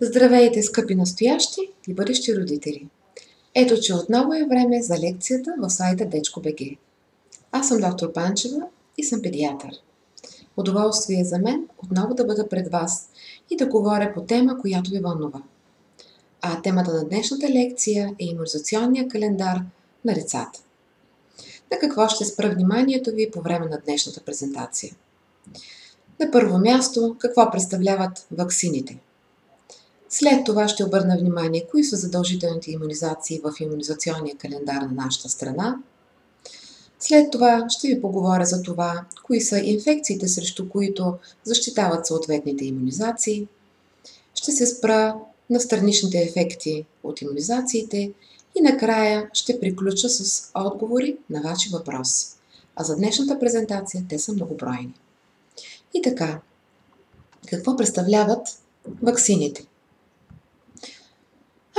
Здравейте, скъпи настоящи и бъдещи родители! Ето, че отново е време за лекцията в сайта Дечко БГ. Аз съм доктор Панчева и съм педиатър. Удоволствие е за мен отново да бъда пред вас и да говоря по тема, която ви вълнува. А темата на днешната лекция е иммунизационния календар на децата. На какво ще спра вниманието ви по време на днешната презентация? На първо място, какво представляват ваксините – след това ще обърна внимание кои са задължителните иммунизации в иммунизационния календар на нашата страна. След това ще ви поговоря за това, кои са инфекциите, срещу които защитават съответните иммунизации. Ще се спра на страничните ефекти от иммунизациите и накрая ще приключа с отговори на ваши въпроси. А за днешната презентация те са многобройни. И така, какво представляват ваксините?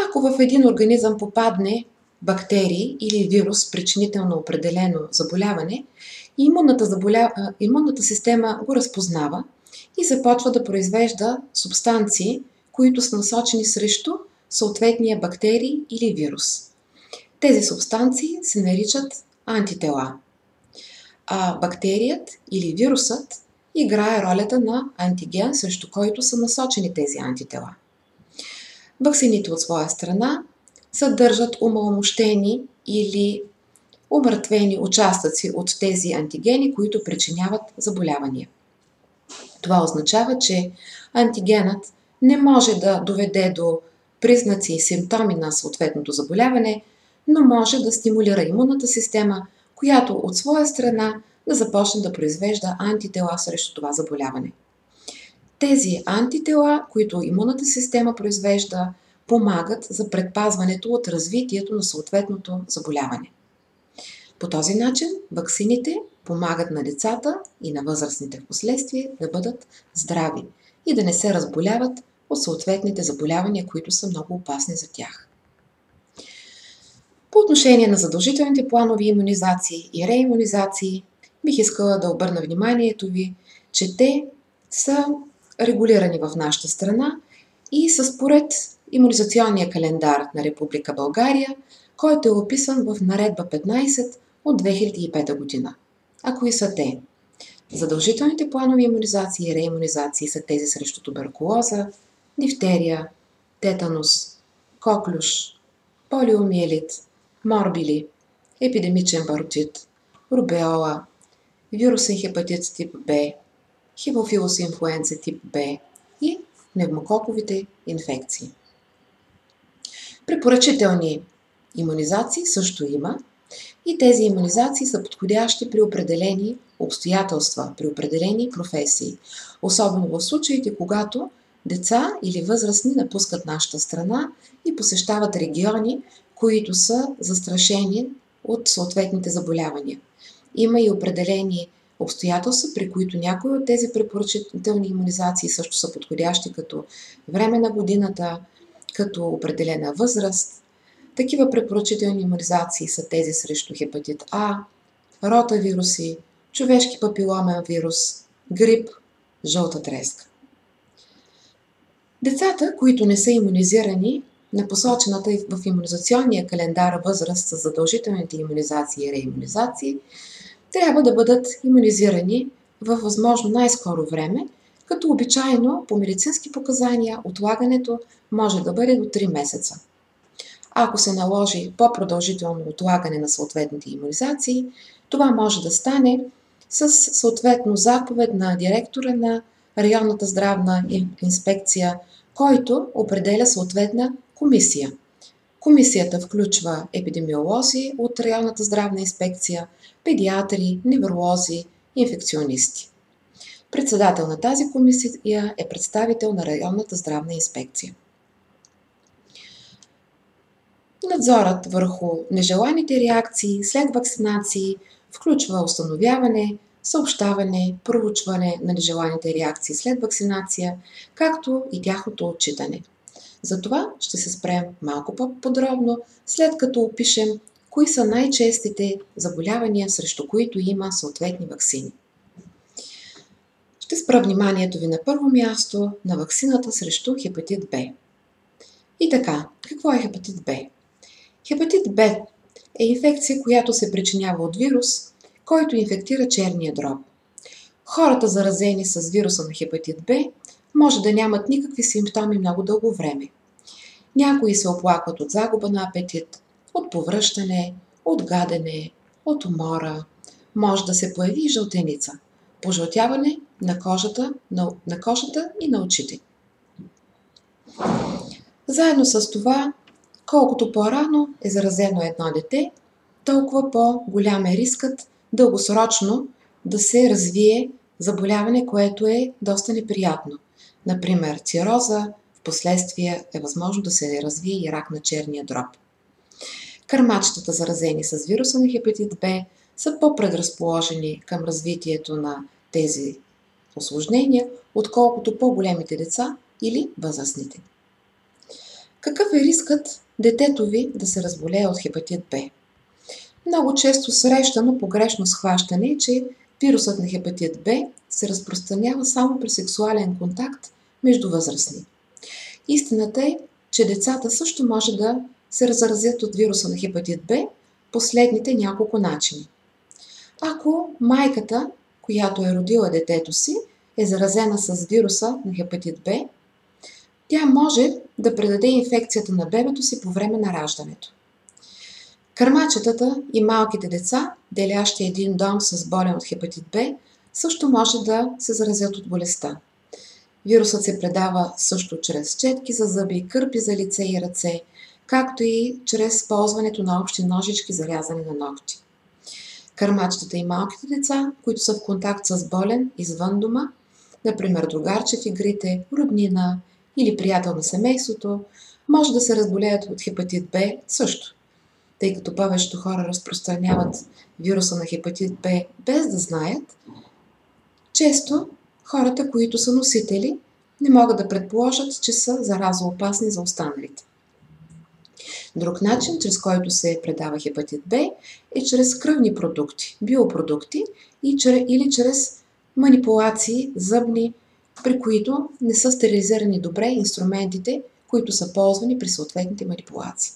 Ако в един организъм попадне бактерии или вирус, причинител на определено заболяване, имунната, заболя... имунната система го разпознава и започва да произвежда субстанции, които са насочени срещу съответния бактерий или вирус. Тези субстанции се наричат антитела. А бактерият или вирусът играе ролята на антиген, срещу който са насочени тези антитела. Ваксините от своя страна съдържат умалмощени или умъртвени участъци от тези антигени, които причиняват заболявания. Това означава, че антигенът не може да доведе до признаци и симптоми на съответното заболяване, но може да стимулира имунната система, която от своя страна да започне да произвежда антитела срещу това заболяване. Тези антитела, които имунната система произвежда, помагат за предпазването от развитието на съответното заболяване. По този начин ваксините помагат на децата и на възрастните в последствие да бъдат здрави и да не се разболяват от съответните заболявания, които са много опасни за тях. По отношение на задължителните планови иммунизации и реимунизации, бих искала да обърна вниманието ви, че те са регулирани в нашата страна и са според иммунизационния календар на Република България, който е описан в Наредба 15 от 2005 година. А кои са те? Задължителните планови иммунизации и реимунизации са тези срещу туберкулоза, дифтерия, тетанус, коклюш, полиомиелит, морбили, епидемичен паротит, рубеола, вирусен хепатит тип Б, хемофилус инфлуенца тип Б и пневмококовите инфекции. Препоръчителни иммунизации също има и тези иммунизации са подходящи при определени обстоятелства, при определени професии. Особено в случаите, когато деца или възрастни напускат нашата страна и посещават региони, които са застрашени от съответните заболявания. Има и определени обстоятелства, при които някои от тези препоръчителни иммунизации също са подходящи, като време на годината, като определена възраст. Такива препоръчителни иммунизации са тези срещу хепатит А, ротавируси, човешки папиломен вирус, грип, жълта треска. Децата, които не са иммунизирани на посочената в иммунизационния календар възраст с задължителните иммунизации и реиммунизации, трябва да бъдат иммунизирани във възможно най-скоро време, като обичайно по медицински показания отлагането може да бъде до 3 месеца. Ако се наложи по-продължително отлагане на съответните иммунизации, това може да стане с съответно заповед на директора на районната здравна инспекция, който определя съответна комисия. Комисията включва епидемиолози от районната здравна инспекция, педиатри, невролози, инфекционисти. Председател на тази комисия е представител на районната здравна инспекция. Надзорът върху нежеланите реакции след вакцинации включва установяване, съобщаване, проучване на нежеланите реакции след вакцинация, както и тяхното отчитане. Затова ще се спрем малко по-подробно, след като опишем кои са най-честите заболявания, срещу които има съответни вакцини. Ще спра вниманието ви на първо място на вакцината срещу хепатит Б. И така, какво е хепатит Б? Хепатит Б е инфекция, която се причинява от вирус, който инфектира черния дроб. Хората, заразени с вируса на хепатит Б, може да нямат никакви симптоми много дълго време. Някои се оплакват от загуба на апетит, от повръщане, от гадене, от умора. Може да се появи и жълтеница, пожълтяване на кожата, на, на кожата и на очите. Заедно с това, колкото по-рано е заразено едно дете, толкова по-голям е рискът дългосрочно да се развие заболяване, което е доста неприятно. Например, цироза, в последствие е възможно да се развие и рак на черния дроб. Кърмачетата, заразени с вируса на хепатит Б, са по-предразположени към развитието на тези осложнения, отколкото по-големите деца или възрастните. Какъв е рискът детето ви да се разболее от хепатит Б? Много често срещано погрешно схващане е, че вирусът на хепатит Б се разпространява само при сексуален контакт между възрастни. Истината е, че децата също може да се заразят от вируса на хепатит Б последните няколко начини. Ако майката, която е родила детето си, е заразена с вируса на хепатит Б, тя може да предаде инфекцията на бебето си по време на раждането. Кърмачетата и малките деца, делящи един дом с болен от хепатит Б, също може да се заразят от болестта. Вирусът се предава също чрез четки за зъби, кърпи за лице и ръце, както и чрез ползването на общи ножички за рязане на ногти. Кърмачетата и малките деца, които са в контакт с болен извън дома, например другарче в игрите, роднина или приятел на семейството, може да се разболеят от хепатит Б също. Тъй като повечето хора разпространяват вируса на хепатит Б без да знаят, често хората, които са носители, не могат да предположат, че са заразоопасни за останалите. Друг начин, чрез който се предава хепатит Б, е чрез кръвни продукти, биопродукти или чрез манипулации зъбни, при които не са стерилизирани добре инструментите, които са ползвани при съответните манипулации.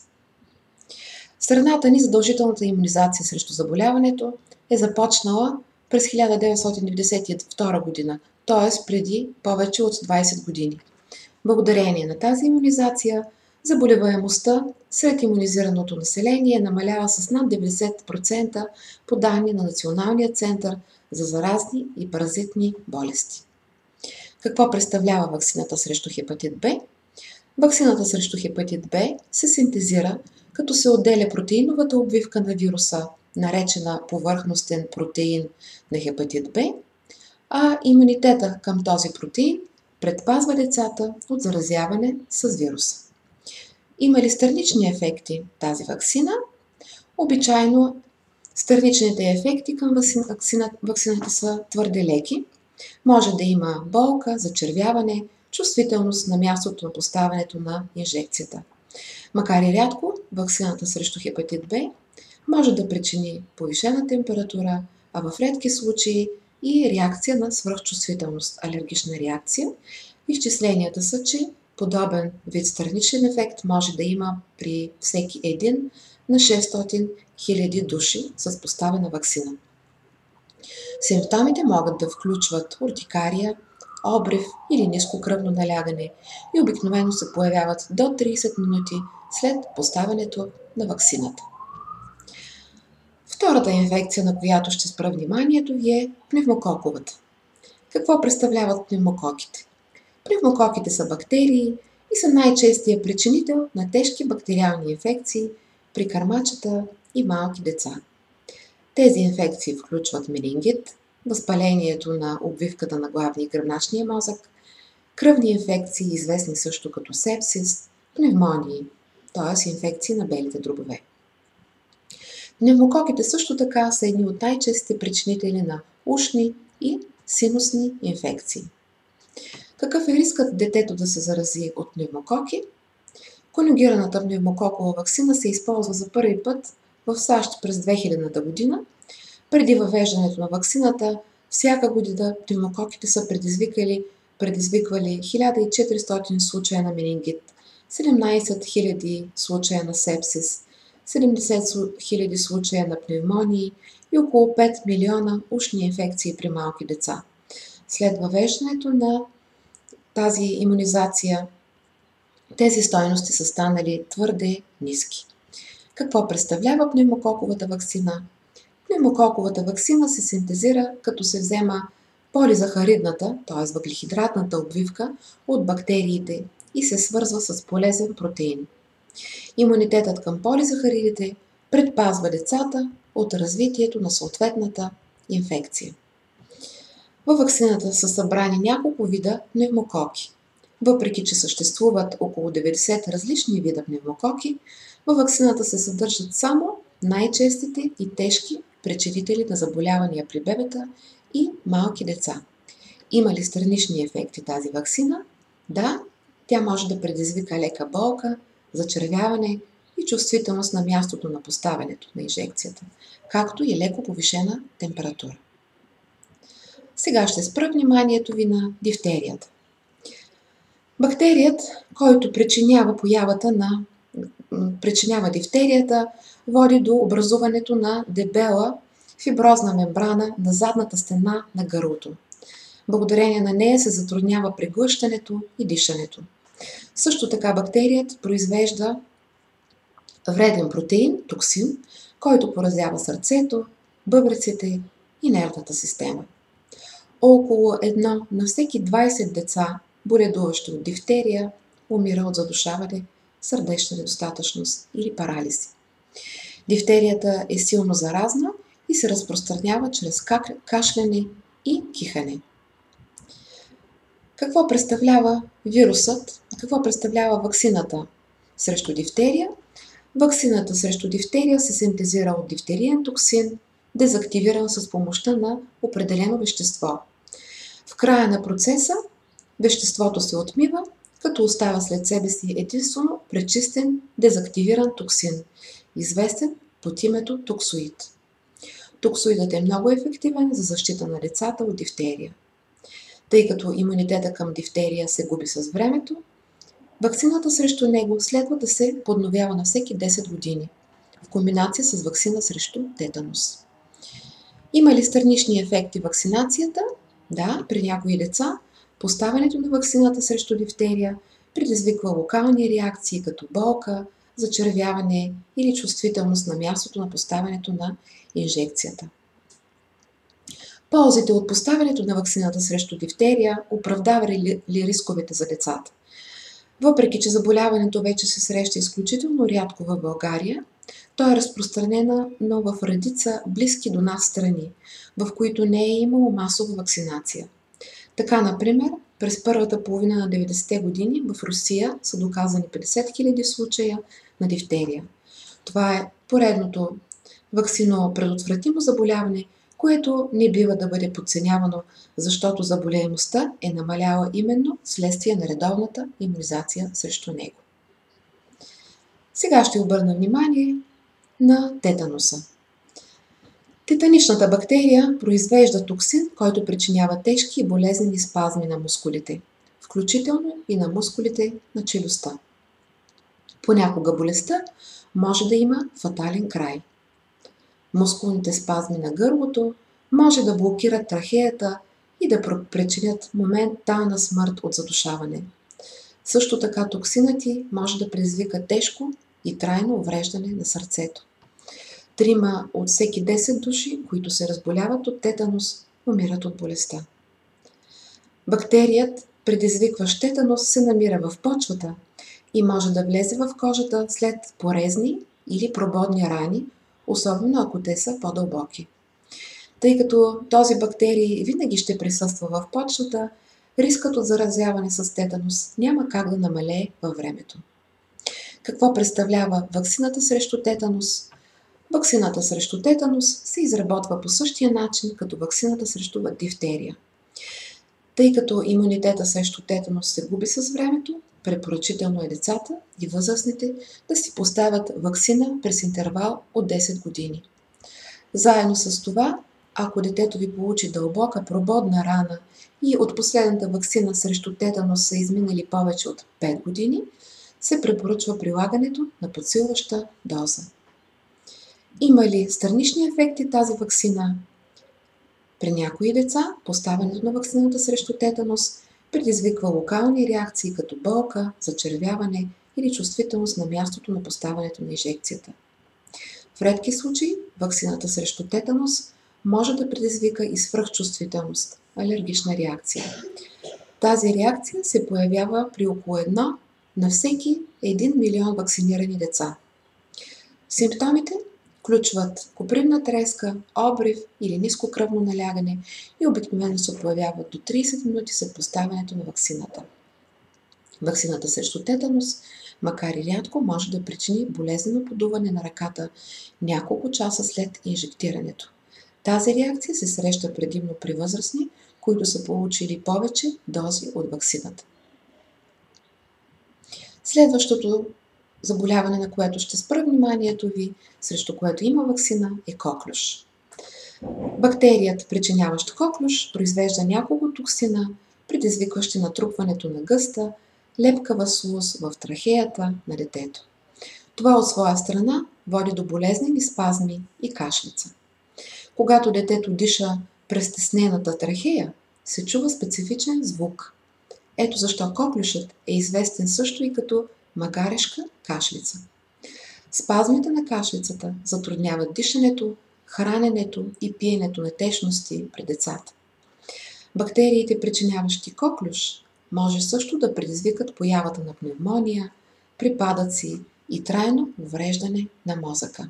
Страната ни задължителната иммунизация срещу заболяването е започнала през 1992 година, т.е. преди повече от 20 години. Благодарение на тази иммунизация, заболеваемостта сред иммунизираното население намалява с над 90% по данни на Националния център за заразни и паразитни болести. Какво представлява вакцината срещу хепатит Б? Вакцината срещу хепатит Б се синтезира, като се отделя протеиновата обвивка на вируса, наречена повърхностен протеин на хепатит Б, а имунитета към този протеин предпазва децата от заразяване с вируса. Има ли странични ефекти тази вакцина? Обичайно страничните ефекти към вакцината, вакцината са твърде леки. Може да има болка, зачервяване, чувствителност на мястото на поставянето на инжекцията. Макар и рядко, вакцината срещу хепатит Б може да причини повишена температура, а в редки случаи и реакция на свръхчувствителност, алергична реакция. Изчисленията са, че подобен вид страничен ефект може да има при всеки един на 600 000 души с поставена вакцина. Симптомите могат да включват уртикария, обрив или ниско кръвно налягане и обикновено се появяват до 30 минути след поставянето на вакцината. Втората инфекция, на която ще спра вниманието ви е пневмококовата. Какво представляват пневмококите? Пневмококите са бактерии и са най-честия причинител на тежки бактериални инфекции при кърмачета и малки деца. Тези инфекции включват менингит, възпалението на обвивката на главния гръбначния мозък, кръвни инфекции, известни също като сепсис, пневмонии, т.е. инфекции на белите дробове. Пневмококите също така са едни от най-честите причинители на ушни и синусни инфекции. Какъв е рискът детето да се зарази от пневмококи? Конюгираната пневмококова вакцина се използва за първи път в САЩ през 2000 година. Преди въвеждането на вакцината, всяка година пневмококите са предизвикали, предизвиквали 1400 случая на менингит, 17 000 случая на сепсис, 70 000 случая на пневмонии и около 5 милиона ушни инфекции при малки деца. След въвеждането на тази иммунизация, тези стойности са станали твърде ниски. Какво представлява пневмококовата вакцина? Пневмококовата вакцина се синтезира като се взема полизахаридната, т.е. въглехидратната обвивка от бактериите и се свързва с полезен протеин. Имунитетът към полизахаридите предпазва децата от развитието на съответната инфекция. Във вакцината са събрани няколко вида пневмококи. Въпреки, че съществуват около 90 различни вида пневмококи, във вакцината се съдържат само най-честите и тежки причинители на заболявания при бебета и малки деца. Има ли странични ефекти тази вакцина? Да, тя може да предизвика лека болка, зачервяване и чувствителност на мястото на поставянето на инжекцията, както и леко повишена температура. Сега ще спра вниманието ви на дифтерията. Бактерият, който причинява появата на причинява дифтерията, води до образуването на дебела фиброзна мембрана на задната стена на гърлото. Благодарение на нея се затруднява преглъщането и дишането. Също така бактерият произвежда вреден протеин, токсин, който поразява сърцето, бъбреците и нервната система. Около едно на всеки 20 деца, боледуващи от дифтерия, умира от задушаване, сърдечна недостатъчност или парализи. Дифтерията е силно заразна и се разпространява чрез кашляне и кихане. Какво представлява вирусът? Какво представлява ваксината срещу дифтерия? Ваксината срещу дифтерия се синтезира от дифтериен токсин, дезактивиран с помощта на определено вещество. В края на процеса веществото се отмива, като остава след себе си единствено пречистен дезактивиран токсин, известен под името токсоид. Токсоидът е много ефективен за защита на децата от дифтерия. Тъй като имунитета към дифтерия се губи с времето, вакцината срещу него следва да се подновява на всеки 10 години, в комбинация с вакцина срещу тетанус. Има ли странични ефекти вакцинацията? Да, при някои деца поставянето на вакцината срещу дифтерия предизвиква локални реакции като болка, зачервяване или чувствителност на мястото на поставянето на инжекцията. Ползите от поставянето на вакцината срещу дифтерия оправдава ли рисковете за децата? Въпреки, че заболяването вече се среща изключително рядко в България, то е разпространена, но в редица близки до нас страни, в които не е имало масова вакцинация. Така, например, през първата половина на 90-те години в Русия са доказани 50 000 случая на дифтерия. Това е поредното вакцино предотвратимо заболяване, което не бива да бъде подценявано, защото заболеемостта е намаляла именно следствие на редовната иммунизация срещу него. Сега ще обърна внимание на тетануса. Тетаничната бактерия произвежда токсин, който причинява тежки и болезнени спазми на мускулите, включително и на мускулите на челюстта. Понякога болестта може да има фатален край. Мускулните спазми на гърлото може да блокират трахеята и да причинят моментална смърт от задушаване. Също така токсинът ти може да предизвика тежко и трайно увреждане на сърцето. Трима от всеки 10 души, които се разболяват от тетанус, умират от болестта. Бактерият, предизвикващ тетанус, се намира в почвата и може да влезе в кожата след порезни или прободни рани, особено ако те са по-дълбоки. Тъй като този бактерий винаги ще присъства в почвата, рискът от заразяване с тетанус няма как да намалее във времето. Какво представлява вакцината срещу тетанус? Ваксината срещу тетанус се изработва по същия начин като ваксината срещу дифтерия. Тъй като имунитета срещу тетанус се губи с времето, препоръчително е децата и възрастните да си поставят ваксина през интервал от 10 години. Заедно с това, ако детето ви получи дълбока прободна рана и от последната вакцина срещу тетанус са изминали повече от 5 години, се препоръчва прилагането на подсилваща доза. Има ли странични ефекти тази вакцина? При някои деца поставянето на вакцината срещу тетанус предизвиква локални реакции като болка, зачервяване или чувствителност на мястото на поставянето на инжекцията. В редки случаи вакцината срещу тетанус може да предизвика и свръхчувствителност, алергична реакция. Тази реакция се появява при около едно на всеки 1 милион вакцинирани деца. Симптомите включват копривна треска, обрив или ниско кръвно налягане и обикновено се появяват до 30 минути след поставянето на вакцината. Вакцината срещу тетанус, макар и рядко, може да причини болезнено подуване на ръката няколко часа след инжектирането. Тази реакция се среща предимно при възрастни, които са получили повече дози от вакцината. Следващото заболяване, на което ще спра вниманието ви, срещу което има вакцина, е коклюш. Бактерият, причиняващ коклюш, произвежда няколко токсина, предизвикващи натрупването на гъста, лепкава слуз в трахеята на детето. Това от своя страна води до болезнени спазми и кашлица. Когато детето диша през теснената трахея, се чува специфичен звук. Ето защо коклюшът е известен също и като магарешка кашлица. Спазмите на кашлицата затрудняват дишането, храненето и пиенето на течности при децата. Бактериите, причиняващи коклюш, може също да предизвикат появата на пневмония, припадъци и трайно увреждане на мозъка.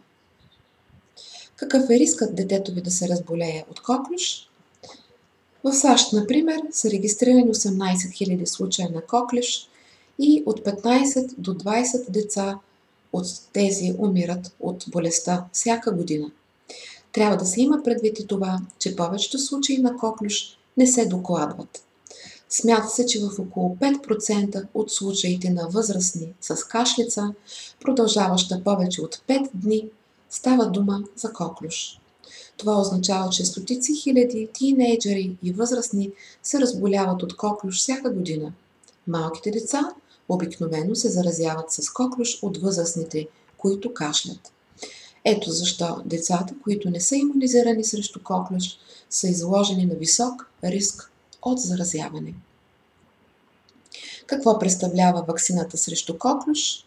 Какъв е рискът детето ви да се разболее от коклюш? В САЩ, например, са регистрирани 18 000 случая на коклюш и от 15 до 20 деца от тези умират от болестта всяка година. Трябва да се има предвид и това, че повечето случаи на коклюш не се докладват. Смята се, че в около 5% от случаите на възрастни с кашлица, продължаваща повече от 5 дни, става дума за коклюш. Това означава, че стотици хиляди тинейджери и възрастни се разболяват от коклюш всяка година. Малките деца обикновено се заразяват с коклюш от възрастните, които кашлят. Ето защо децата, които не са иммунизирани срещу коклюш, са изложени на висок риск от заразяване. Какво представлява вакцината срещу коклюш?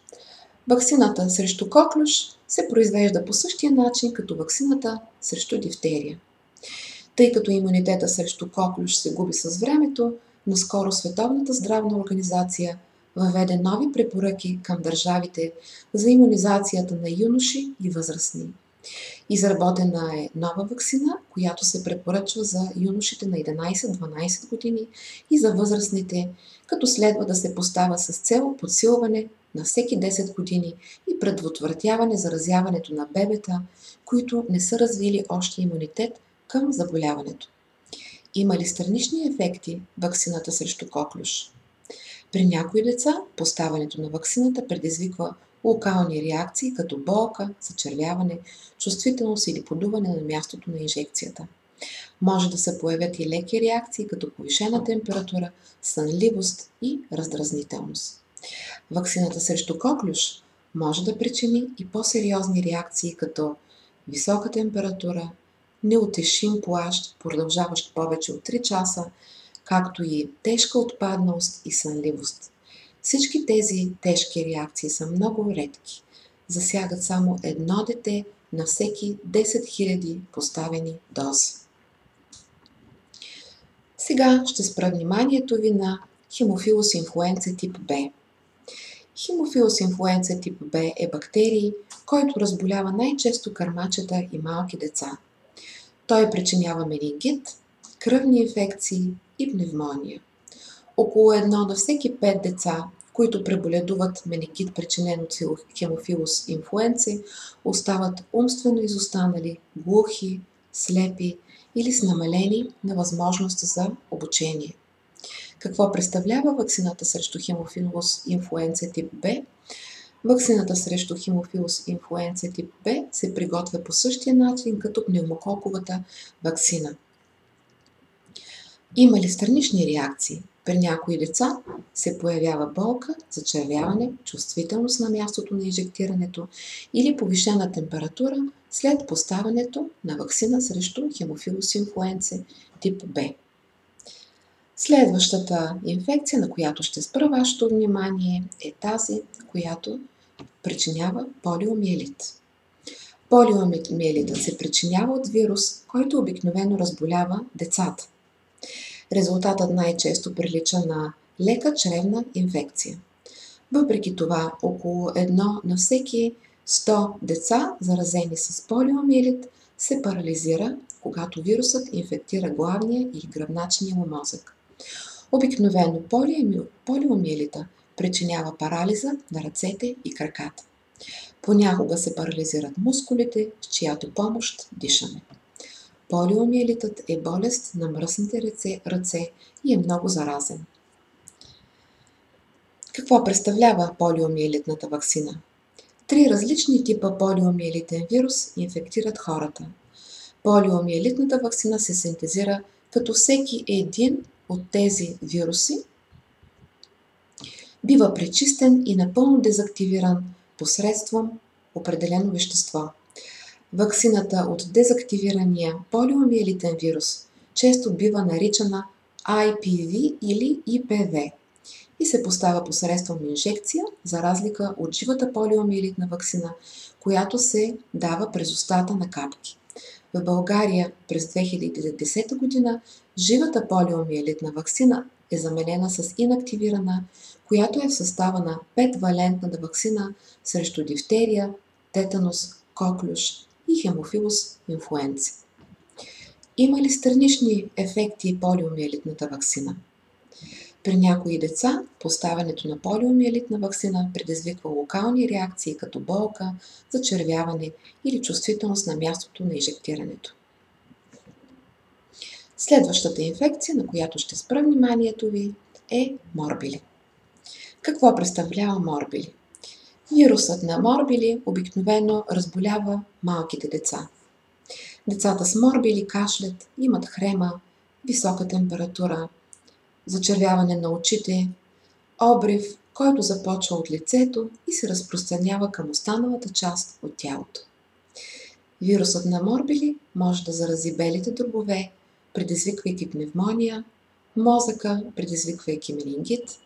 Вакцината срещу коклюш се произвежда по същия начин като вакцината срещу дифтерия. Тъй като имунитета срещу коклюш се губи с времето, наскоро Световната здравна организация въведе нови препоръки към държавите за иммунизацията на юноши и възрастни. Изработена е нова вакцина, която се препоръчва за юношите на 11-12 години и за възрастните, като следва да се поставя с цел подсилване на всеки 10 години и предотвратяване заразяването на бебета, които не са развили още имунитет към заболяването. Има ли странични ефекти вакцината срещу коклюш? При някои деца поставянето на вакцината предизвиква локални реакции, като болка, зачервяване, чувствителност или подуване на мястото на инжекцията. Може да се появят и леки реакции, като повишена температура, сънливост и раздразнителност. Ваксината срещу коклюш може да причини и по-сериозни реакции, като висока температура, неутешим плащ, продължаващ повече от 3 часа, както и тежка отпадност и сънливост. Всички тези тежки реакции са много редки. Засягат само едно дете на всеки 10 000 поставени дози. Сега ще спра вниманието ви на хемофилус инфлуенца тип Б. Хемофилус инфлуенца тип Б е бактерий, който разболява най-често кърмачета и малки деца. Той причинява менингит, кръвни инфекции и пневмония. Около едно на всеки пет деца, които преболедуват менингит, причинен от хемофилус инфлуенци, остават умствено изостанали, глухи, слепи или с намалени на възможност за обучение. Какво представлява вакцината срещу хемофилус инфлуенция тип Б? Вакцината срещу хемофилус инфлуенция тип Б се приготвя по същия начин като пневмококовата вакцина. Има ли странични реакции? При някои деца се появява болка, зачервяване, чувствителност на мястото на инжектирането или повишена температура след поставянето на вакцина срещу хемофилус инфлуенце тип Б. Следващата инфекция, на която ще спра вашето внимание, е тази, която причинява полиомиелит. Полиомиелитът се причинява от вирус, който обикновено разболява децата. Резултатът най-често прилича на лека чревна инфекция. Въпреки това, около едно на всеки 100 деца, заразени с полиомиелит, се парализира, когато вирусът инфектира главния или гръбначния му мозък. Обикновено полиомиелита причинява парализа на ръцете и краката. Понякога се парализират мускулите, с чиято помощ дишаме. Полиомиелитът е болест на мръсните ръце, ръце и е много заразен. Какво представлява полиомиелитната вакцина? Три различни типа полиомиелитен вирус инфектират хората. Полиомиелитната вакцина се синтезира като всеки един от тези вируси бива пречистен и напълно дезактивиран посредством определено вещество. Ваксината от дезактивирания полиомиелитен вирус често бива наричана IPV или IPV и се поставя посредством инжекция, за разлика от живата полиомиелитна вакцина, която се дава през устата на капки. В България през 2010 година живата полиомиелитна вакцина е заменена с инактивирана, която е в състава на 5-валентната вакцина срещу дифтерия, тетанус, коклюш и хемофилус инфлуенция. Има ли странични ефекти полиомиелитната вакцина? При някои деца поставянето на полиомиелитна вакцина предизвиква локални реакции като болка, зачервяване или чувствителност на мястото на инжектирането. Следващата инфекция, на която ще спра вниманието ви, е морбили. Какво представлява морбили? Вирусът на морбили обикновено разболява малките деца. Децата с морбили кашлят, имат хрема, висока температура, зачервяване на очите, обрив, който започва от лицето и се разпространява към останалата част от тялото. Вирусът на морбили може да зарази белите дробове, предизвиквайки пневмония, мозъка, предизвиквайки менингит,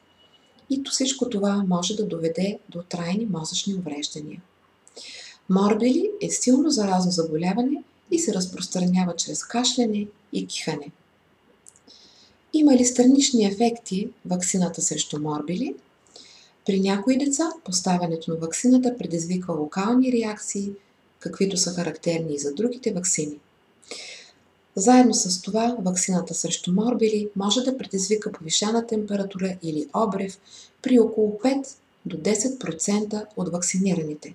и всичко това може да доведе до трайни мозъчни увреждания. Морбили е силно заразно заболяване и се разпространява чрез кашляне и кихане. Има ли странични ефекти вакцината срещу морбили? При някои деца поставянето на вакцината предизвиква локални реакции, каквито са характерни и за другите вакцини. Заедно с това, вакцината срещу морбили може да предизвика повишена температура или обрев при около 5 до 10% от вакцинираните.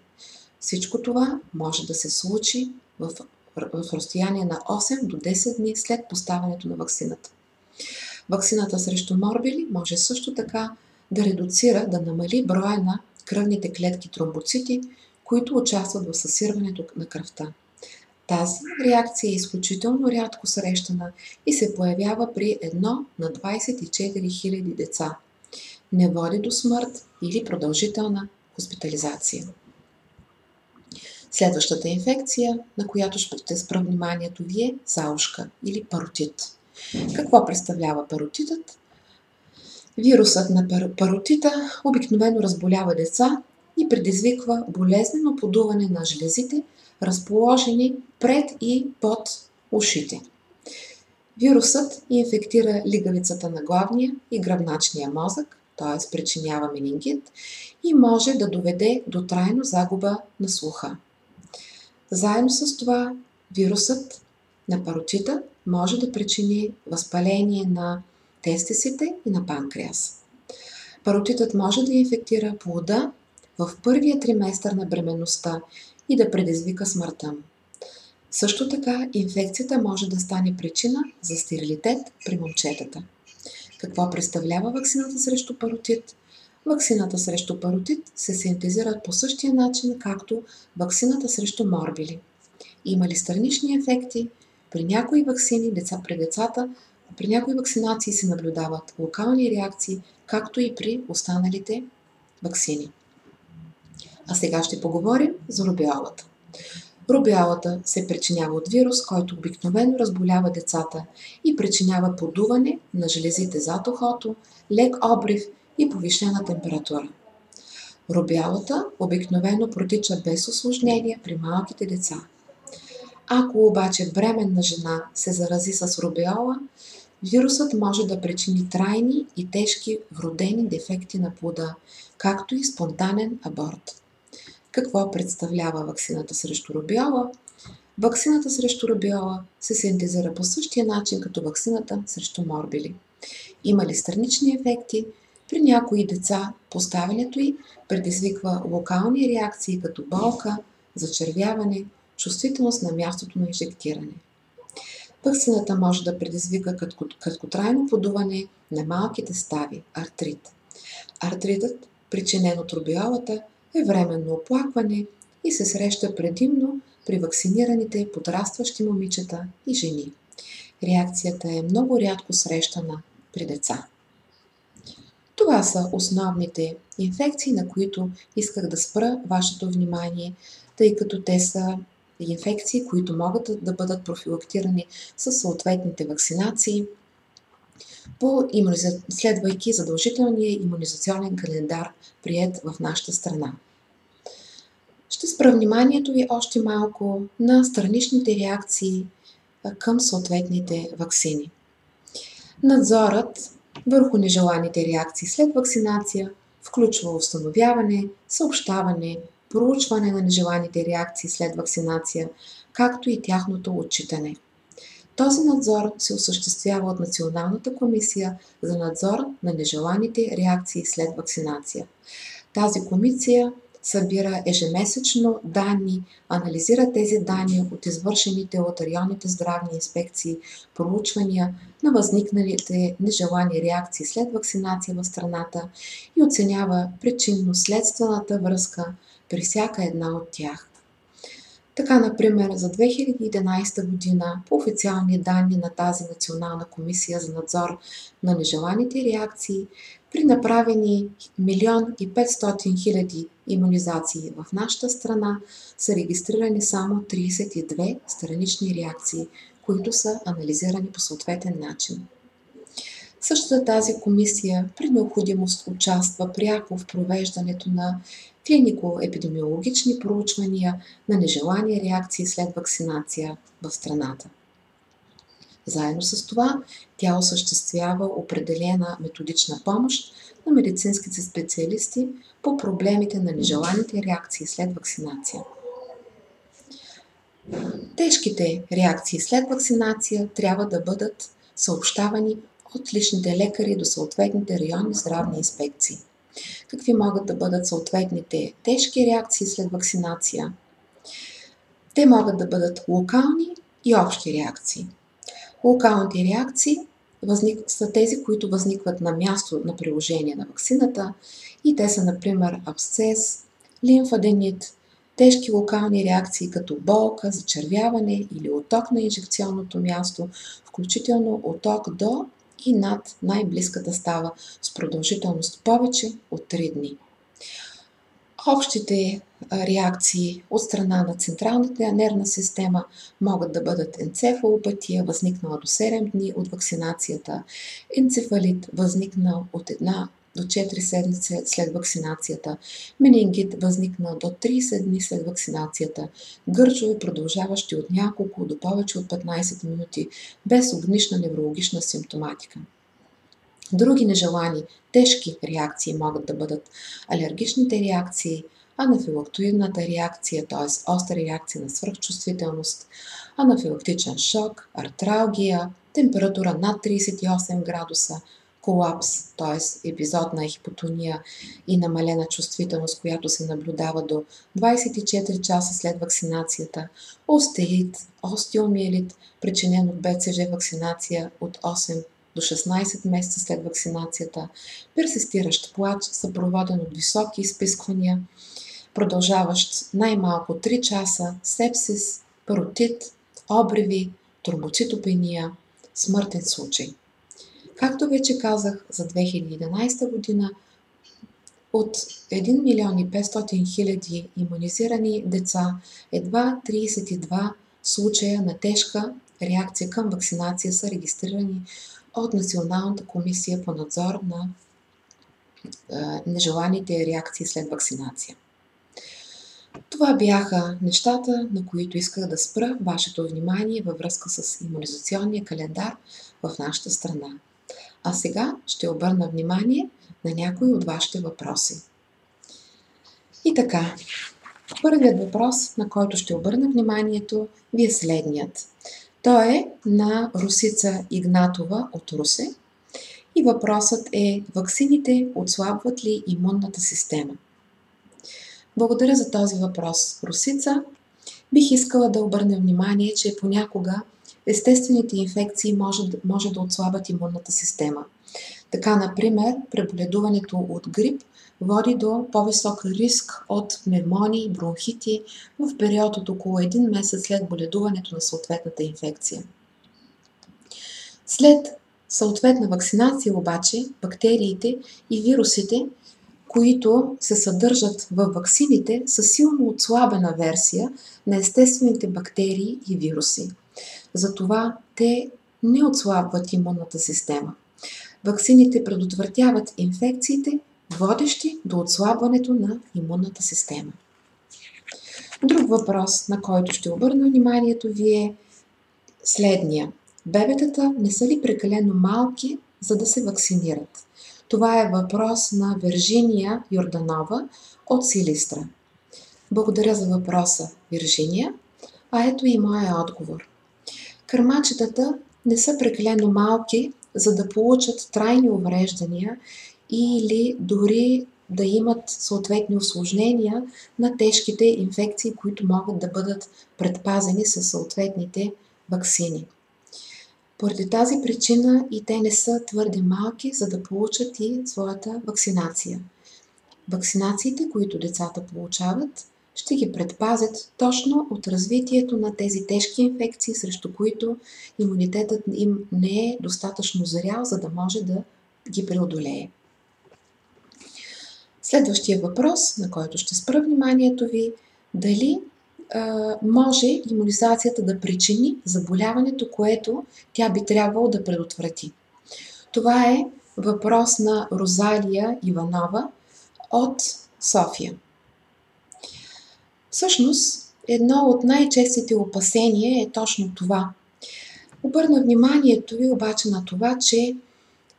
Всичко това може да се случи в, в разстояние на 8 до 10 дни след поставянето на вакцината. Вакцината срещу морбили може също така да редуцира, да намали броя на кръвните клетки тромбоцити, които участват в съсирването на кръвта. Тази реакция е изключително рядко срещана и се появява при 1 на 24 000 деца. Не води до смърт или продължителна хоспитализация. Следващата инфекция, на която ще спра вниманието ви е заушка или паротит. Какво представлява паротитът? Вирусът на паротита обикновено разболява деца и предизвиква болезнено подуване на жлезите, разположени пред и под ушите. Вирусът инфектира лигавицата на главния и гръбначния мозък, т.е. причинява менингит и може да доведе до трайно загуба на слуха. Заедно с това вирусът на паротита може да причини възпаление на тестисите и на панкреас. Паротитът може да инфектира плода в първия триместър на бременността и да предизвика смъртта. Също така, инфекцията може да стане причина за стерилитет при момчетата. Какво представлява вакцината срещу паротит? Вакцината срещу паротит се синтезира по същия начин, както вакцината срещу морбили. Има ли странични ефекти? При някои вакцини деца при децата При някои вакцинации се наблюдават локални реакции, както и при останалите вакцини. А сега ще поговорим за рубеолата. Рубеолата се причинява от вирус, който обикновено разболява децата и причинява подуване на железите зад ухото, лек обрив и повишена температура. Рубялата обикновено протича без осложнения при малките деца. Ако обаче бременна жена се зарази с рубеола, вирусът може да причини трайни и тежки вродени дефекти на плода, както и спонтанен аборт. Какво представлява вакцината срещу рубеола? Вакцината срещу рубеола се синтезира по същия начин като вакцината срещу морбили. Има ли странични ефекти? При някои деца поставянето й предизвиква локални реакции като болка, зачервяване, чувствителност на мястото на инжектиране. Вакцината може да предизвика краткотрайно подуване на малките стави – артрит. Артритът, причинен от рубиолата, е временно оплакване и се среща предимно при вакцинираните подрастващи момичета и жени. Реакцията е много рядко срещана при деца. Това са основните инфекции, на които исках да спра вашето внимание, тъй като те са инфекции, които могат да бъдат профилактирани с съответните вакцинации, по имуниза... следвайки задължителния иммунизационен календар, прият в нашата страна. Ще спра вниманието ви още малко на страничните реакции към съответните вакцини. Надзорът върху нежеланите реакции след вакцинация включва установяване, съобщаване, проучване на нежеланите реакции след вакцинация, както и тяхното отчитане. Този надзор се осъществява от Националната комисия за надзор на нежеланите реакции след вакцинация. Тази комисия събира ежемесечно данни, анализира тези данни от извършените от районните здравни инспекции, проучвания на възникналите нежелани реакции след вакцинация в страната и оценява причинно-следствената връзка при всяка една от тях. Така, например, за 2011 година по официални данни на тази Национална комисия за надзор на нежеланите реакции, при направени 1 500 хиляди иммунизации в нашата страна са регистрирани само 32 странични реакции, които са анализирани по съответен начин. Същата тази комисия при необходимост участва пряко в провеждането на клинико-епидемиологични проучвания на нежелани реакции след вакцинация в страната. Заедно с това тя осъществява определена методична помощ на медицинските специалисти по проблемите на нежеланите реакции след вакцинация. Тежките реакции след вакцинация трябва да бъдат съобщавани от личните лекари до съответните районни здравни инспекции. Какви могат да бъдат съответните тежки реакции след вакцинация? Те могат да бъдат локални и общи реакции. Локалните реакции са тези, които възникват на място на приложение на вакцината и те са, например, абсцес, лимфаденит, тежки локални реакции като болка, зачервяване или оток на инжекционното място, включително оток до и над най-близката става с продължителност повече от 3 дни. Общите реакции от страна на централната нервна система могат да бъдат енцефалопатия, възникнала до 7 дни от вакцинацията, енцефалит, възникнал от една до 4 седмици след вакцинацията, менингит възникнал до 30 дни след вакцинацията, гърчове продължаващи от няколко до повече от 15 минути без огнишна неврологична симптоматика. Други нежелани, тежки реакции могат да бъдат алергичните реакции, анафилактоидната реакция, т.е. остра реакция на свръхчувствителност, анафилактичен шок, артралгия, температура над 38 градуса, колапс, т.е. епизод на хипотония и намалена чувствителност, която се наблюдава до 24 часа след вакцинацията, остеит, остеомиелит, причинен от БЦЖ вакцинация от 8 до 16 месеца след вакцинацията, персистиращ плач, съпроводен от високи изписквания, продължаващ най-малко 3 часа, сепсис, паротит, обриви, тромбоцитопения, смъртен случай – Както вече казах, за 2011 година от 1 милион и 500 хиляди иммунизирани деца, едва 32 случая на тежка реакция към вакцинация са регистрирани от Националната комисия по надзор на нежеланите реакции след вакцинация. Това бяха нещата, на които исках да спра вашето внимание във връзка с иммунизационния календар в нашата страна. А сега ще обърна внимание на някои от вашите въпроси. И така, първият въпрос, на който ще обърна вниманието, ви е следният. Той е на Русица Игнатова от Русе и въпросът е ваксините отслабват ли имунната система? Благодаря за този въпрос, Русица. Бих искала да обърна внимание, че понякога естествените инфекции може, може да отслабят имунната система. Така, например, преболедуването от грип води до по-висок риск от пневмонии, бронхити в период от около един месец след боледуването на съответната инфекция. След съответна вакцинация обаче, бактериите и вирусите, които се съдържат в ваксините, са силно отслабена версия на естествените бактерии и вируси. Затова те не отслабват имунната система. Ваксините предотвратяват инфекциите, водещи до отслабването на имунната система. Друг въпрос, на който ще обърна вниманието ви е следния. Бебетата не са ли прекалено малки, за да се вакцинират? Това е въпрос на Виржиния Йорданова от Силистра. Благодаря за въпроса, Виржиния. А ето и моя отговор. Кърмачетата не са прекалено малки, за да получат трайни увреждания или дори да имат съответни осложнения на тежките инфекции, които могат да бъдат предпазени със съответните вакцини. Поради тази причина и те не са твърде малки, за да получат и своята вакцинация. Вакцинациите, които децата получават, ще ги предпазят точно от развитието на тези тежки инфекции, срещу които имунитетът им не е достатъчно зрял, за да може да ги преодолее. Следващия въпрос, на който ще спра вниманието ви, дали а, може иммунизацията да причини заболяването, което тя би трябвало да предотврати. Това е въпрос на Розалия Иванова от София. Всъщност, едно от най-честите опасения е точно това. Обърна вниманието ви обаче на това, че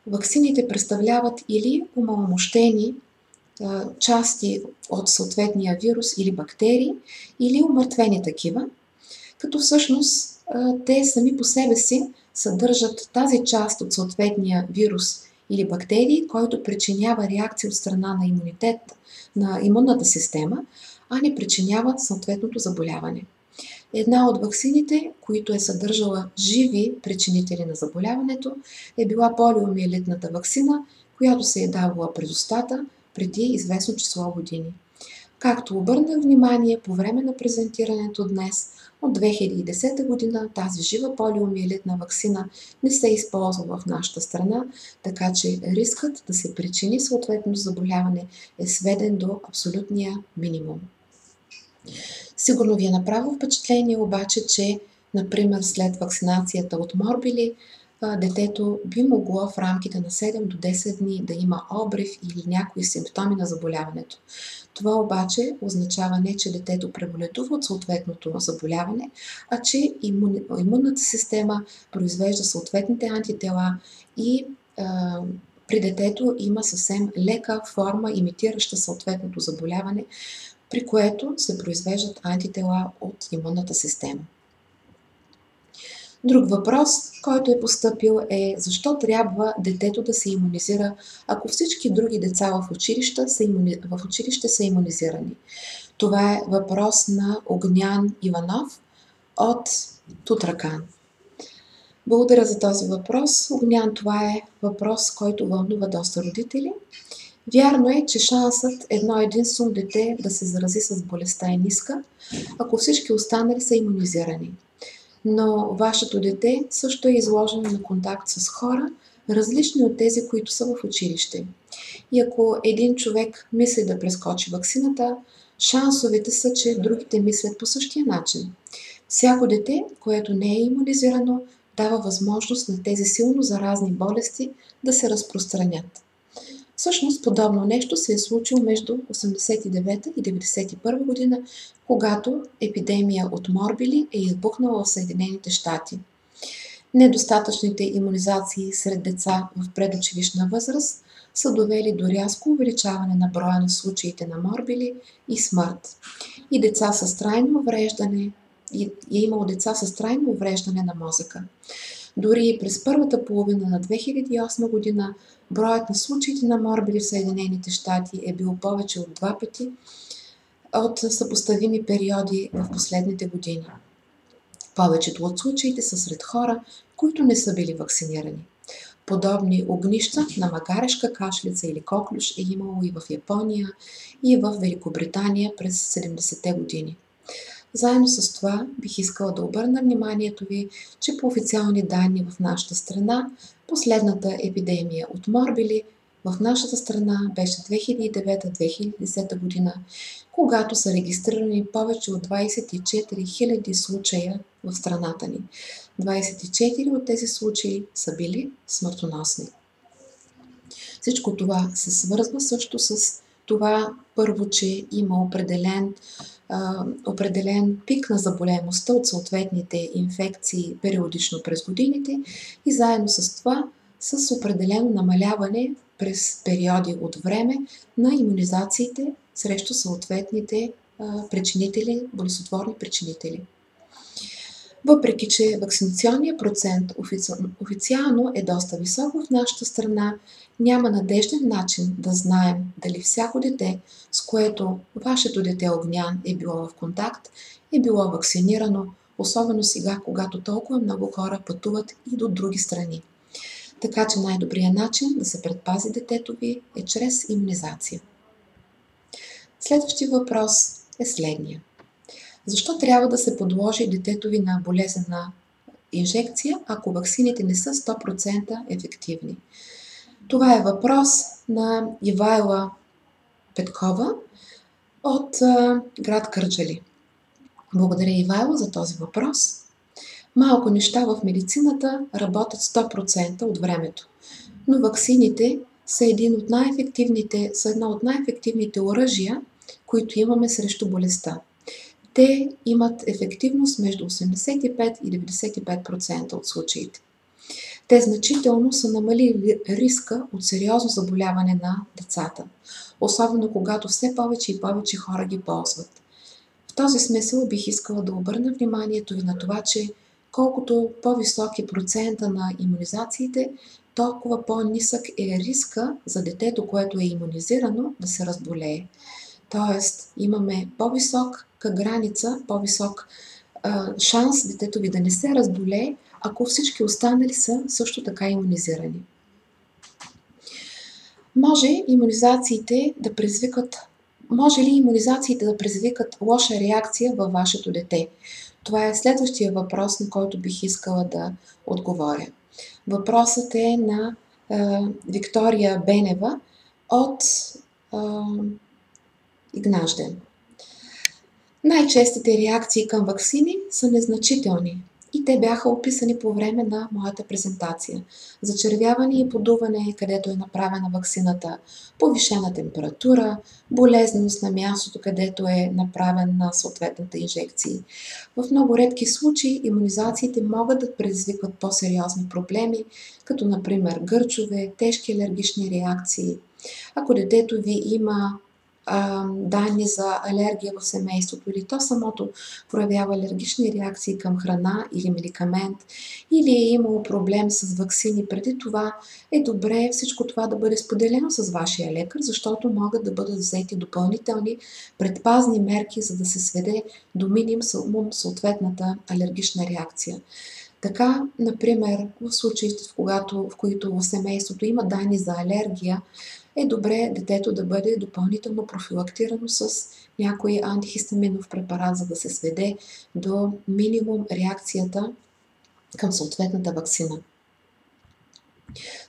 ваксините представляват или умалмощени части от съответния вирус или бактерии, или умъртвени такива, като всъщност те сами по себе си съдържат тази част от съответния вирус или бактерии, който причинява реакция от страна на имунитет, на имунната система, а не причинява съответното заболяване. Една от ваксините, които е съдържала живи причинители на заболяването, е била полиомиелитната вакцина, която се е давала през устата преди известно число години. Както обърнах внимание по време на презентирането днес, от 2010 година тази жива полиомиелитна вакцина не се използва в нашата страна, така че рискът да се причини съответно заболяване е сведен до абсолютния минимум. Сигурно ви е направо впечатление обаче, че, например, след вакцинацията от морбили, детето би могло в рамките на 7 до 10 дни да има обрив или някои симптоми на заболяването. Това обаче означава не, че детето преболедува от съответното заболяване, а че имунната система произвежда съответните антитела и а, при детето има съвсем лека форма, имитираща съответното заболяване, при което се произвеждат антитела от имунната система. Друг въпрос, който е поступил е защо трябва детето да се иммунизира, ако всички други деца в училище са, имуни... в училище са иммунизирани. Това е въпрос на Огнян Иванов от Тутракан. Благодаря за този въпрос. Огнян, това е въпрос, който вълнува доста родители. Вярно е, че шансът едно единствено дете да се зарази с болестта е ниска, ако всички останали са иммунизирани. Но вашето дете също е изложено на контакт с хора, различни от тези, които са в училище. И ако един човек мисли да прескочи ваксината, шансовете са, че другите мислят по същия начин. Всяко дете, което не е иммунизирано, дава възможност на тези силно заразни болести да се разпространят. Всъщност подобно нещо се е случило между 89 и 91 година, когато епидемия от морбили е избухнала в Съединените щати. Недостатъчните иммунизации сред деца в предучилищна възраст са довели до рязко увеличаване на броя на случаите на морбили и смърт. И деца с трайно увреждане, и е имало деца с трайно увреждане на мозъка. Дори през първата половина на 2008 година броят на случаите на морбили в Съединените щати е бил повече от два пъти от съпоставими периоди в последните години. Повечето от случаите са сред хора, които не са били вакцинирани. Подобни огнища на магарешка кашлица или коклюш е имало и в Япония, и в Великобритания през 70-те години. Заедно с това бих искала да обърна вниманието ви, че по официални данни в нашата страна, последната епидемия от морбили в нашата страна беше 2009-2010 година, когато са регистрирани повече от 24 000 случая в страната ни. 24 от тези случаи са били смъртоносни. Всичко това се свързва също с това първо, че има определен, определен пик на заболемостта от съответните инфекции периодично през годините и заедно с това с определено намаляване през периоди от време на иммунизациите срещу съответните а, причинители, болесотворни причинители. Въпреки, че вакцинационният процент официално е доста висок в нашата страна, няма надежден начин да знаем дали всяко дете, с което вашето дете огнян е било в контакт, е било вакцинирано, особено сега, когато толкова много хора пътуват и до други страни. Така че най-добрият начин да се предпази детето ви е чрез иммунизация. Следващия въпрос е следния. Защо трябва да се подложи детето ви на болезнена инжекция, ако ваксините не са 100% ефективни? Това е въпрос на Ивайла Петкова от град Кърджали. Благодаря, Ивайло, за този въпрос. Малко неща в медицината работят 100% от времето, но ваксините са, един от най-ефективните, са едно от най-ефективните оръжия, които имаме срещу болестта. Те имат ефективност между 85 и 95% от случаите. Те значително са намалили риска от сериозно заболяване на децата, особено когато все повече и повече хора ги ползват. В този смисъл бих искала да обърна вниманието ви на това, че колкото по-висок е процента на иммунизациите, толкова по-нисък е риска за детето, което е иммунизирано, да се разболее. Тоест, имаме по-висока граница, по-висок шанс детето ви да не се разболее, ако всички останали са също така иммунизирани. Може иммунизациите да предизвикат може ли иммунизациите да предизвикат лоша реакция във вашето дете? Това е следващия въпрос, на който бих искала да отговоря. Въпросът е на е, Виктория Бенева от е, Игнажден. Най-честите реакции към вакцини са незначителни, и те бяха описани по време на моята презентация. Зачервяване и подуване, където е направена вакцината, повишена температура, болезненост на мястото, където е направена съответната инжекция. В много редки случаи иммунизациите могат да предизвикват по-сериозни проблеми, като например гърчове, тежки алергични реакции. Ако детето ви има данни за алергия в семейството или то самото проявява алергични реакции към храна или медикамент или е имало проблем с вакцини преди това, е добре всичко това да бъде споделено с вашия лекар, защото могат да бъдат взети допълнителни предпазни мерки, за да се сведе до минимум съответната алергична реакция. Така, например, в случаите, в, когато, в които в семейството има данни за алергия, е добре детето да бъде допълнително профилактирано с някой антихистаминов препарат, за да се сведе до минимум реакцията към съответната вакцина.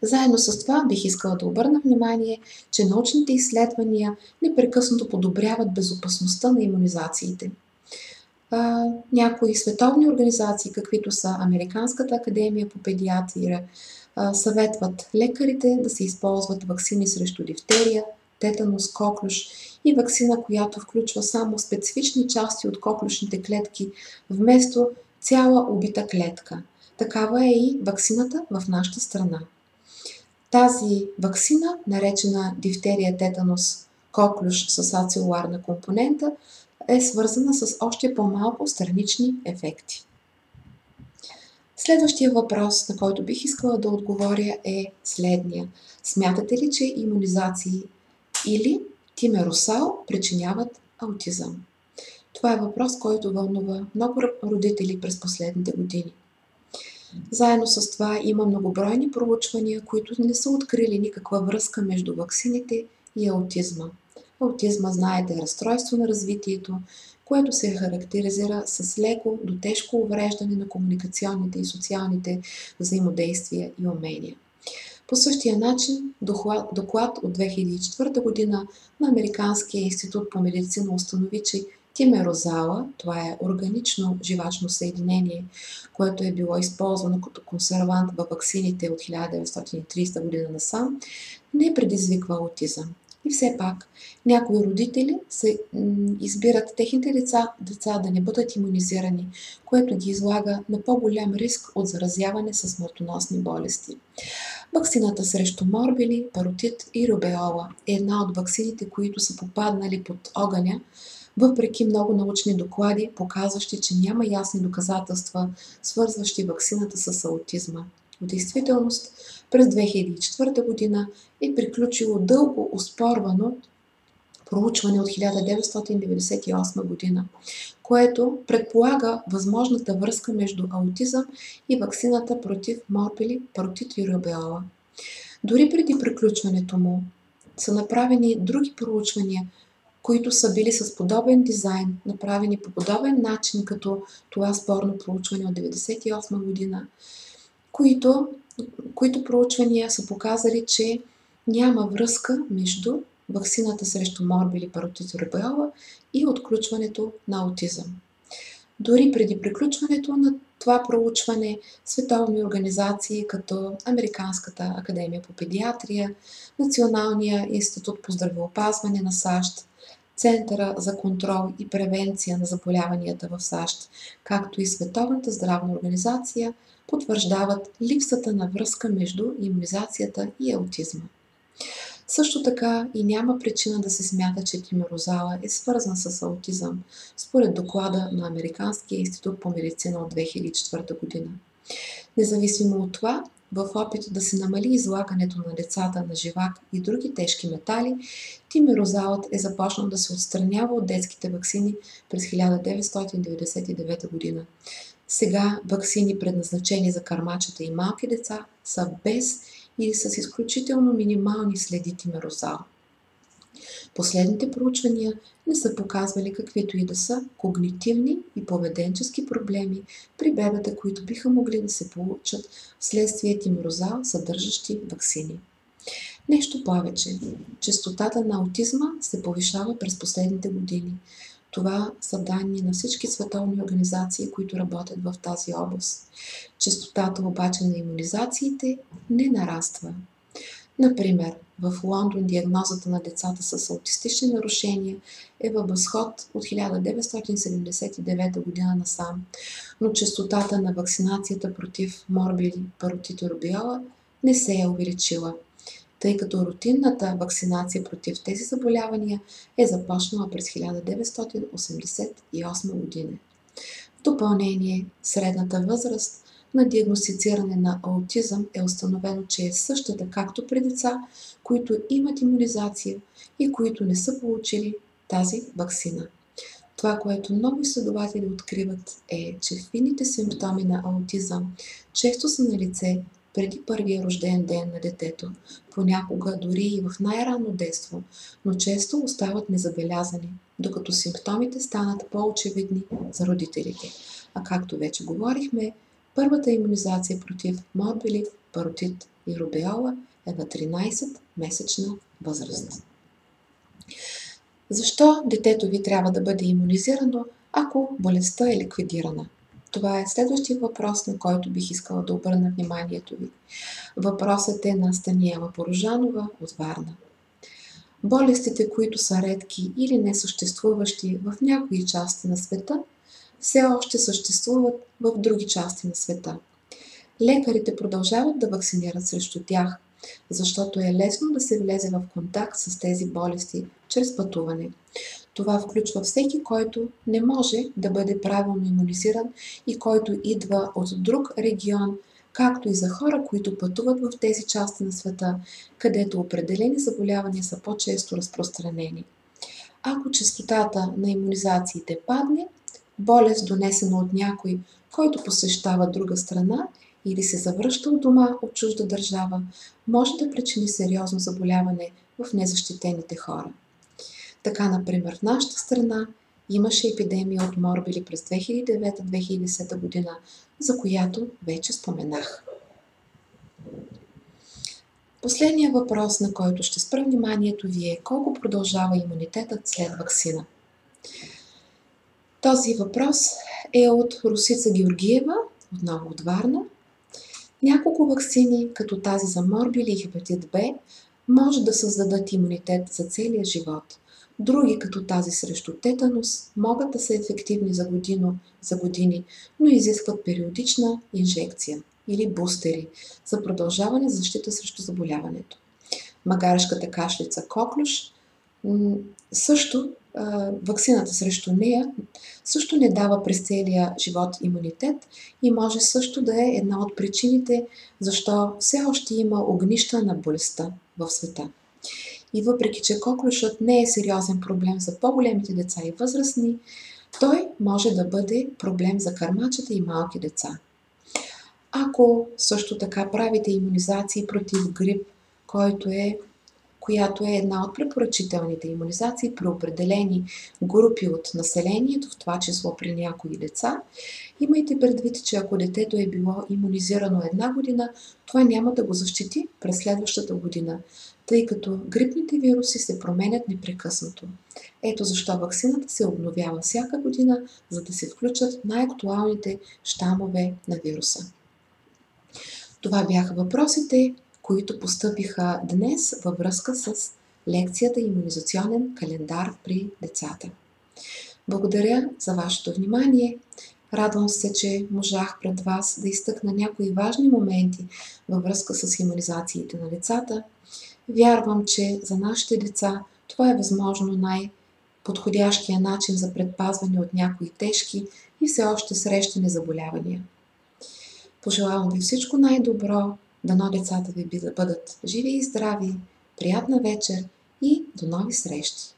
Заедно с това бих искала да обърна внимание, че научните изследвания непрекъснато подобряват безопасността на иммунизациите. някои световни организации, каквито са Американската академия по педиатрия, съветват лекарите да се използват вакцини срещу дифтерия, тетанус, коклюш и вакцина, която включва само специфични части от коклюшните клетки, вместо цяла убита клетка. Такава е и вакцината в нашата страна. Тази вакцина, наречена дифтерия тетанус коклюш с ацелуарна компонента, е свързана с още по-малко странични ефекти. Следващия въпрос, на който бих искала да отговоря е следния. Смятате ли, че иммунизации или тимеросал причиняват аутизъм? Това е въпрос, който вълнува много родители през последните години. Заедно с това има многобройни проучвания, които не са открили никаква връзка между ваксините и аутизма. Аутизма, знаете, е разстройство на развитието, което се характеризира с леко до тежко увреждане на комуникационните и социалните взаимодействия и умения. По същия начин доклад от 2004 година на Американския институт по медицина установи, че тимерозала, това е органично живачно съединение, което е било използвано като консервант във ваксините от 1930 година насам, не предизвиква аутизъм. И все пак, някои родители се, избират техните деца, деца да не бъдат иммунизирани, което ги излага на по-голям риск от заразяване с смъртоносни болести. Ваксината срещу морбили, паротит и рубеола е една от ваксините, които са попаднали под огъня, въпреки много научни доклади, показващи, че няма ясни доказателства, свързващи ваксината с аутизма. В действителност, през 2004 година е приключило дълго оспорвано проучване от 1998 година, което предполага възможната връзка между аутизъм и вакцината против морбили, паротит и рубеола. Дори преди приключването му са направени други проучвания, които са били с подобен дизайн, направени по подобен начин, като това спорно проучване от 1998 година, които, които проучвания са показали, че няма връзка между ваксината срещу морбили паротит рубеола и отключването на аутизъм. Дори преди приключването на това проучване, световни организации като Американската академия по педиатрия, Националния институт по здравеопазване на САЩ, Центъра за контрол и превенция на заболяванията в САЩ, както и Световната здравна организация потвърждават липсата на връзка между иммунизацията и аутизма. Също така и няма причина да се смята, че тимерозала е свързан с аутизъм, според доклада на Американския институт по медицина от 2004 година. Независимо от това, в опит да се намали излагането на децата на живак и други тежки метали, тимерозалът е започнал да се отстранява от детските вакцини през 1999 година. Сега вакцини, предназначени за кармачета и малки деца, са без или с изключително минимални следи тимерозал. Последните проучвания не са показвали каквито и да са когнитивни и поведенчески проблеми при бебета, които биха могли да се получат вследствие тимерозал, съдържащи вакцини. Нещо повече. Частотата на аутизма се повишава през последните години. Това са данни на всички световни организации, които работят в тази област. Частотата обаче на иммунизациите не нараства. Например, в Лондон диагнозата на децата с аутистични нарушения е във възход от 1979 година насам, но частотата на вакцинацията против морбили паротит рубиола не се е увеличила – тъй като рутинната вакцинация против тези заболявания е започнала през 1988 година. В допълнение, средната възраст на диагностициране на аутизъм е установено, че е същата както при деца, които имат иммунизация и които не са получили тази вакцина. Това, което много изследователи откриват е, че фините симптоми на аутизъм често са на лице преди първия рожден ден на детето, понякога дори и в най-ранно детство, но често остават незабелязани, докато симптомите станат по-очевидни за родителите. А както вече говорихме, първата иммунизация против морбили, паротит и рубеола е на 13-месечна възраст. Защо детето ви трябва да бъде иммунизирано, ако болестта е ликвидирана? Това е следващия въпрос, на който бих искала да обърна вниманието ви. Въпросът е на Станиела Порожанова от Варна. Болестите, които са редки или несъществуващи в някои части на света, все още съществуват в други части на света. Лекарите продължават да вакцинират срещу тях, защото е лесно да се влезе в контакт с тези болести чрез пътуване. Това включва всеки, който не може да бъде правилно иммунизиран и който идва от друг регион, както и за хора, които пътуват в тези части на света, където определени заболявания са по-често разпространени. Ако частотата на иммунизациите падне, болест донесена от някой, който посещава друга страна или се завръща от дома от чужда държава, може да причини сериозно заболяване в незащитените хора. Така, например, в нашата страна имаше епидемия от морбили през 2009-2010 година, за която вече споменах. Последният въпрос, на който ще спра вниманието ви е колко продължава имунитетът след вакцина. Този въпрос е от Русица Георгиева, отново от Варна. Няколко вакцини, като тази за морбили и хепатит Б, може да създадат имунитет за целия живот. Други, като тази срещу тетанус, могат да са ефективни за, годино, за години, но изискват периодична инжекция или бустери за продължаване защита срещу заболяването. Магарешката кашлица коклюш също вакцината срещу нея също не дава през целия живот имунитет и може също да е една от причините защо все още има огнища на болестта в света. И въпреки, че коклюшът не е сериозен проблем за по-големите деца и възрастни, той може да бъде проблем за кърмачета и малки деца. Ако също така правите иммунизации против грип, който е която е една от препоръчителните иммунизации при определени групи от населението, в това число при някои деца. Имайте предвид, че ако детето е било иммунизирано една година, това няма да го защити през следващата година, тъй като грипните вируси се променят непрекъснато. Ето защо вакцината се обновява всяка година, за да се включат най-актуалните щамове на вируса. Това бяха въпросите които постъпиха днес във връзка с лекцията Имунизационен календар при децата. Благодаря за вашето внимание. Радвам се, че можах пред вас да изтъкна някои важни моменти във връзка с иммунизациите на децата. Вярвам, че за нашите деца това е възможно най-подходящия начин за предпазване от някои тежки и все още срещани заболявания. Пожелавам ви всичко най-добро Дано децата ви бъдат живи и здрави, приятна вечер и до нови срещи!